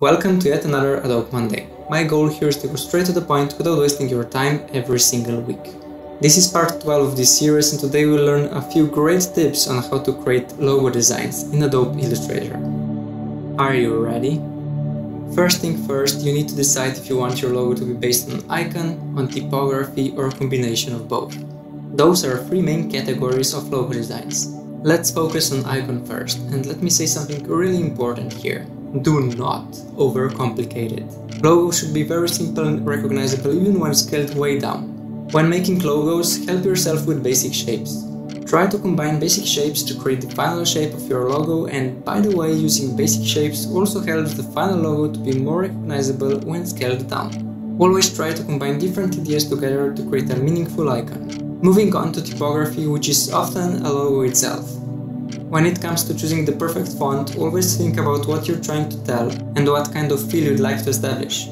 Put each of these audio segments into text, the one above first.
Welcome to yet another Adobe Monday. My goal here is to go straight to the point without wasting your time every single week. This is part 12 of this series and today we'll learn a few great tips on how to create logo designs in Adobe Illustrator. Are you ready? First thing first, you need to decide if you want your logo to be based on icon, on typography or a combination of both. Those are three main categories of logo designs. Let's focus on icon first and let me say something really important here do not overcomplicate it. Logos should be very simple and recognizable even when scaled way down. When making logos, help yourself with basic shapes. Try to combine basic shapes to create the final shape of your logo and by the way, using basic shapes also helps the final logo to be more recognizable when scaled down. Always try to combine different ideas together to create a meaningful icon. Moving on to typography, which is often a logo itself. When it comes to choosing the perfect font, always think about what you're trying to tell and what kind of feel you'd like to establish.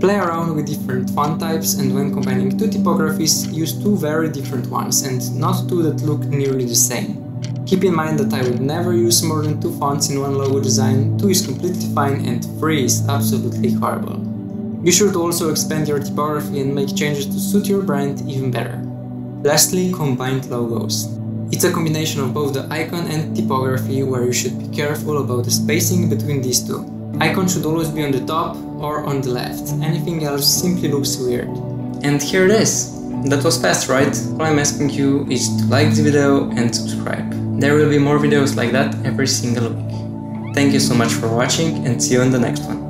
Play around with different font types and when combining two typographies, use two very different ones and not two that look nearly the same. Keep in mind that I would never use more than two fonts in one logo design, two is completely fine and three is absolutely horrible. You should also expand your typography and make changes to suit your brand even better. Lastly, combined logos. It's a combination of both the icon and typography where you should be careful about the spacing between these two. Icon should always be on the top or on the left, anything else simply looks weird. And here it is! That was fast, right? All I'm asking you is to like the video and subscribe. There will be more videos like that every single week. Thank you so much for watching and see you in the next one.